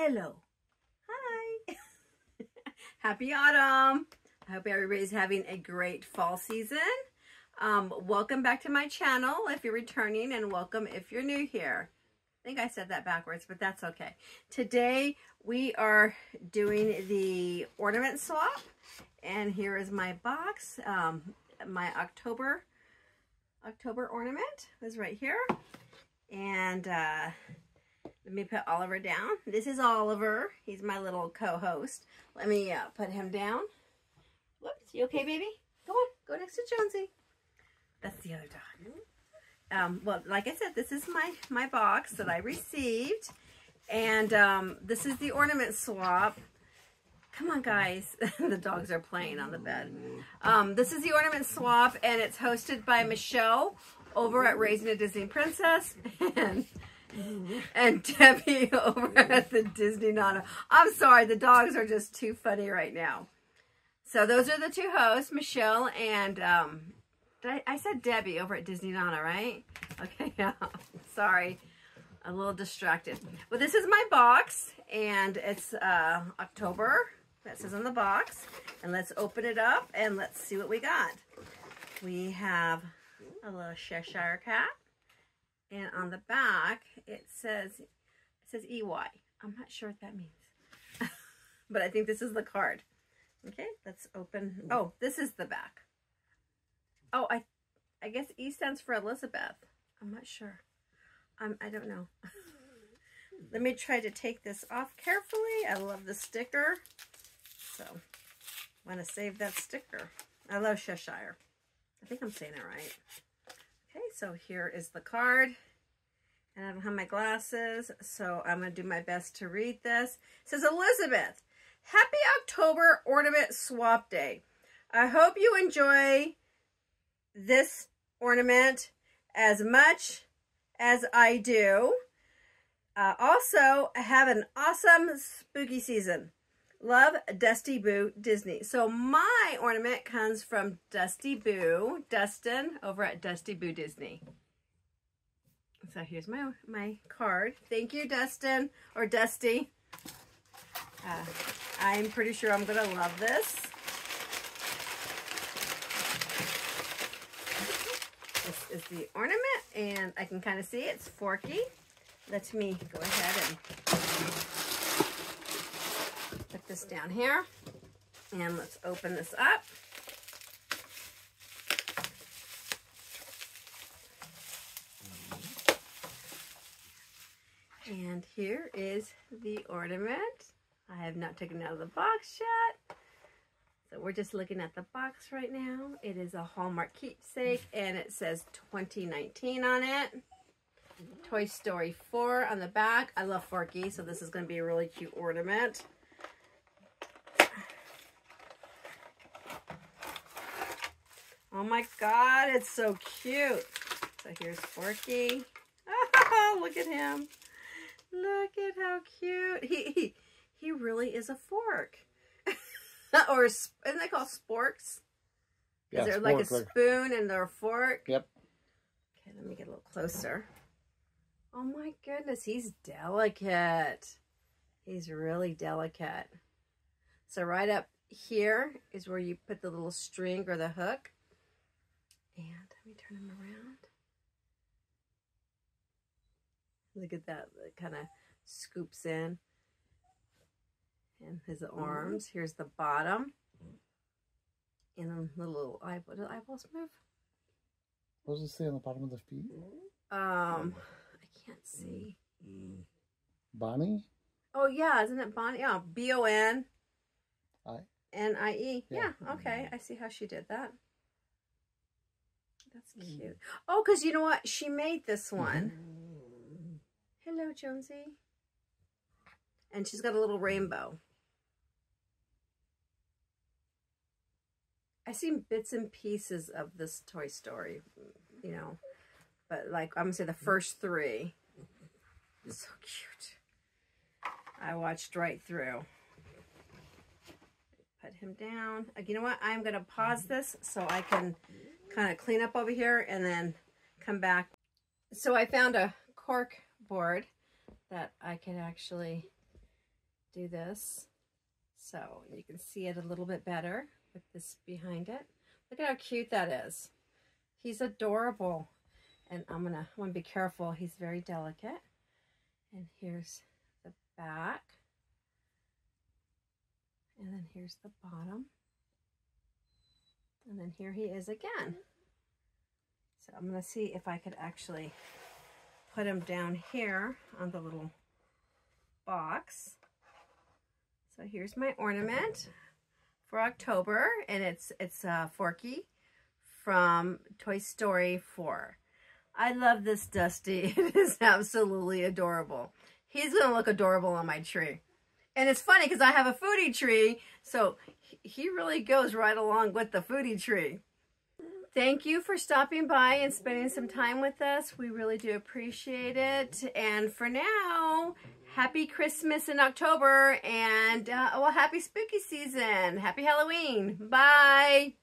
Hello. Hi. Happy autumn. I hope everybody's having a great fall season. Um, welcome back to my channel if you're returning and welcome if you're new here. I think I said that backwards, but that's okay. Today we are doing the ornament swap and here is my box. Um, my October October ornament is right here. And uh, let me put Oliver down. This is Oliver. He's my little co-host. Let me uh, put him down. Whoops, you okay, baby? Go on, go next to Jonesy. That's the other dog. Um, well, like I said, this is my, my box that I received. And um, this is the ornament swap. Come on, guys. the dogs are playing on the bed. Um, this is the ornament swap, and it's hosted by Michelle over at Raising a Disney Princess. And and Debbie over at the Disney Nonna. I'm sorry, the dogs are just too funny right now. So those are the two hosts, Michelle and um, I, I, said Debbie over at Disney Nonna, right? Okay, yeah. Sorry, a little distracted. Well, this is my box, and it's uh, October. That says on the box. And let's open it up and let's see what we got. We have a little Cheshire cat. And on the back, it says, it says EY. I'm not sure what that means. but I think this is the card. Okay, let's open. Oh, this is the back. Oh, I I guess E stands for Elizabeth. I'm not sure. Um, I don't know. Let me try to take this off carefully. I love the sticker. So, want to save that sticker. I love Cheshire. I think I'm saying it right. So here is the card. And I don't have my glasses, so I'm going to do my best to read this. It says, Elizabeth, happy October ornament swap day. I hope you enjoy this ornament as much as I do. Uh, also, have an awesome spooky season. Love Dusty Boo Disney. So my ornament comes from Dusty Boo, Dustin, over at Dusty Boo Disney. So here's my my card. Thank you, Dustin, or Dusty. Uh, I'm pretty sure I'm going to love this. This is the ornament, and I can kind of see it's forky. Let me go ahead and this down here. And let's open this up. And here is the ornament. I have not taken it out of the box yet. So we're just looking at the box right now. It is a Hallmark keepsake and it says 2019 on it. Toy Story 4 on the back. I love Forky, so this is going to be a really cute ornament. Oh my god, it's so cute. So here's Forky. Oh, look at him. Look at how cute. He, he, he really is a fork. or isn't they called sporks? Yeah, is there like a spoon and they're a fork? Yep. Okay, let me get a little closer. Oh my goodness, he's delicate. He's really delicate. So right up here is where you put the little string or the hook. And let me turn him around. Look at that. It kind of scoops in. And his mm-hmm. arms. Here's the bottom. And a little eyeball. Did eyeballs move? What does it say on the bottom of the feet? Um, I can't see. Bonnie? Oh, yeah. Isn't it Bonnie? Oh, B-O-N. I. N-I-E. Yeah. yeah. Okay. I see how she did that. That's mm. cute. Oh, because you know what? She made this one. Hello, Jonesy. And she's got a little rainbow. I've seen bits and pieces of this Toy Story, you know, but like I'm gonna say the first three. So cute. I watched right through. Put him down. Uh, you know what? I'm gonna pause this so I can kind of clean up over here and then come back. So I found a cork board that I can actually do this so you can see it a little bit better with this behind it. Look at how cute that is. He's adorable. And I'm gonna, I wanna be careful. He's very delicate. And here's the back. And then here's the bottom. And then here he is again. So I'm going to see if I could actually put him down here on the little box. So here's my ornament for October, and it's it's uh, Forky from Toy Story 4. I love this Dusty. It is absolutely adorable. He's going to look adorable on my tree. And it's funny because I have a foodie tree, so he really goes right along with the foodie tree. Thank you for stopping by and spending some time with us. We really do appreciate it. And for now, happy Christmas in October and, uh, well, happy spooky season. Happy Halloween. Bye.